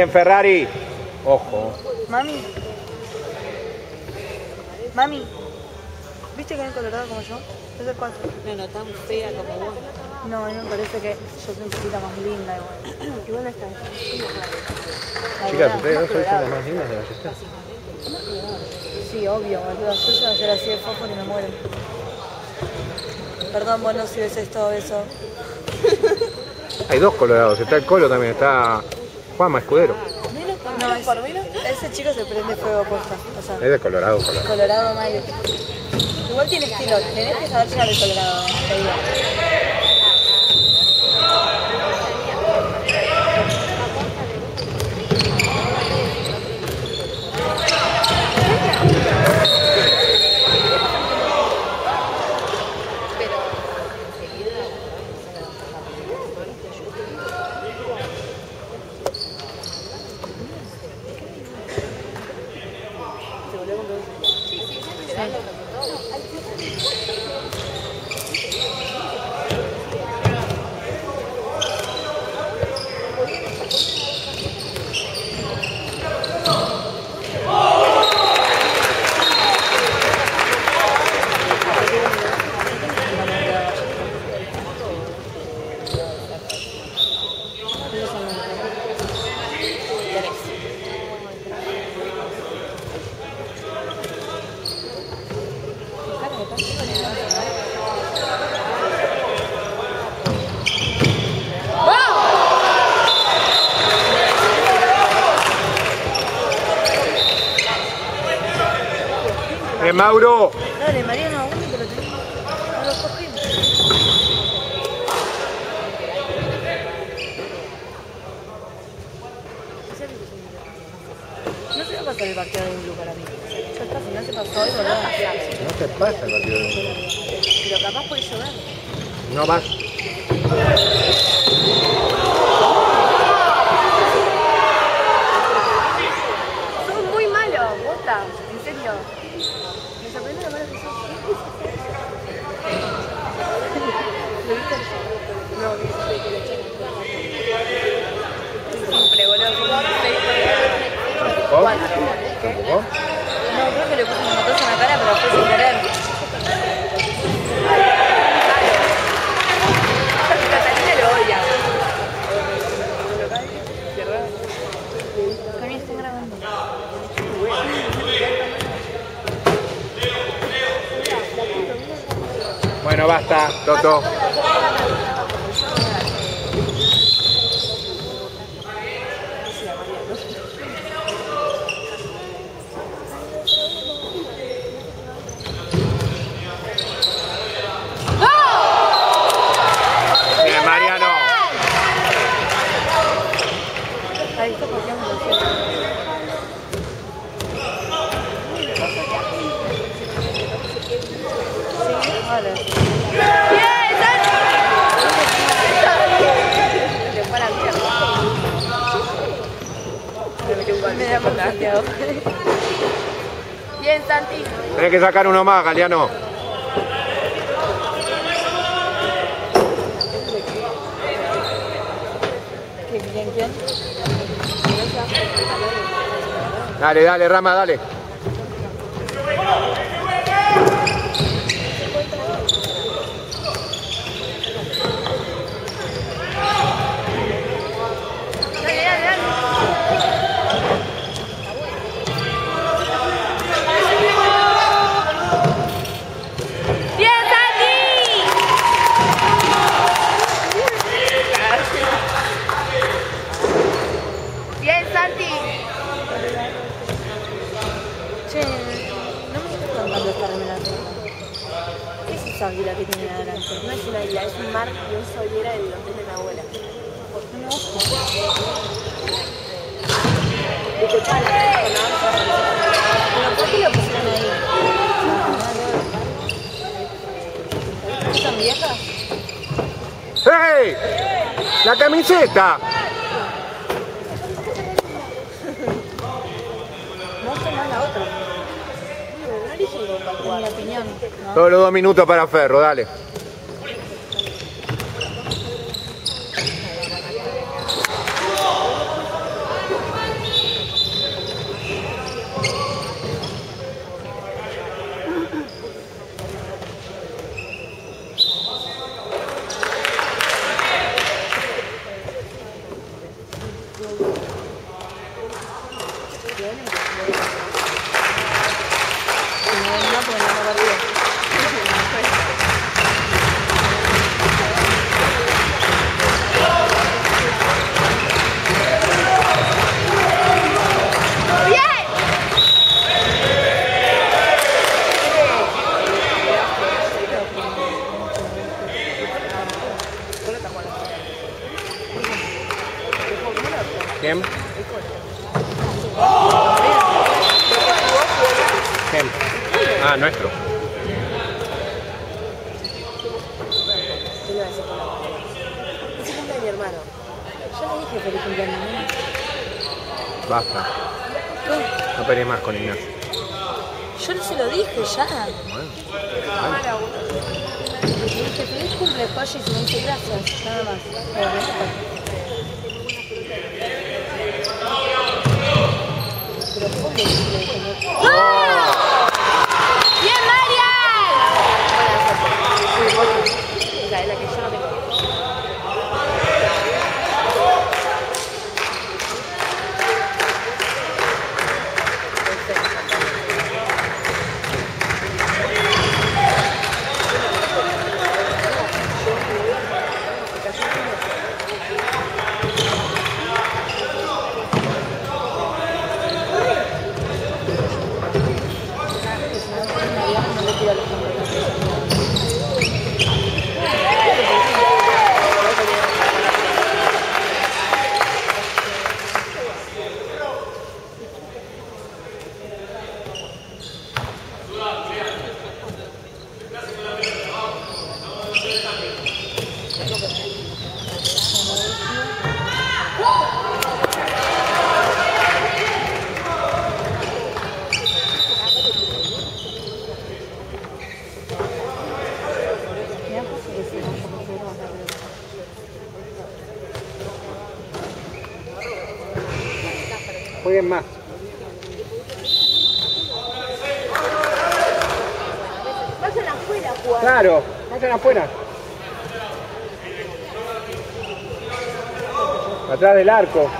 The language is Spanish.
Bien, Ferrari. Ojo. Mami. Mami. ¿Viste que hay un colorado como yo? Es el 4. No, no, tan fea como vos. No, a mí me parece que yo soy un poquito más linda igual. Igual está. Chicas, ustedes dos sois las más lindas de la fiesta. Sí, obvio, boludo. Yo ya hacer así de fósforo y me muero. Perdón, vos no si ves esto eso. Hay dos colorados. Está el Colo también. Está Juanma Escudero. No, es- ese chico se prende fuego posta. O sea, Es de Colorado, Colorado. colorado mayo. Igual tiene estilo, tenés que saber llegar el colorado, Eh, Mauro. Dale, Mariano, uno que lo tenemos. No lo cogimos. No se va a pasar el partido de Blue para mí. Ya está, si no se pasó hoy, boludo. No te pasa el partido de Pero capaz puede llover. No vas. Son muy malos, bota. En serio. Me sorprende lo malo que son. ¿Lo viste? No, Siempre, boludo. como un Cuatro. ¿Qué? ¿Tampoco? No, creo que le puse un motazo en la cara, pero fue sin querer. Catalina lo odia. Cami está grabando. Bueno, basta, Toto. Bien, Mariano. Ahí está pateando el cielo. Sí, vale. Se fue a la mierda. Me metió un gol. Me da por Bien, Santi. Tenés que sacar uno más, Galeano. ¿Quién, quién, quién? Dale, dale, Rama. Dale, ¿Qué esa águila que tiene adelante? No es una isla, es un mar y un solera del hotel de mi abuela. No gusta. Disculpa, la ¿Pero por qué lo pusieron ahí? ¿Son viejas? ¡Hey! ¡La camiseta! En mi opinión. ¿no? Los dos minutos para Ferro, dale. No, no, porque no me partido. ¿Quién? ¿Quién? Ah, nuestro. ¿Qué le va a decir por la boca? Ese cumple de mi hermano. Yo le dije feliz cumpleaños. ¿no? Basta. No pelees más con Ignacio. Yo no se lo dije ya. Bueno. Le dije feliz cumple, Polly, y me dice gracias. Nada más. Pero no sé. Pero ¿cómo le dije? ¡Bien, Marian! Esa es la que yo no tengo. No le tiro a los hombres. Mira, pues, que sí, no, como que no, no, no. Más. Vayan afuera a jugar. Claro, vayan afuera. Atrás del arco.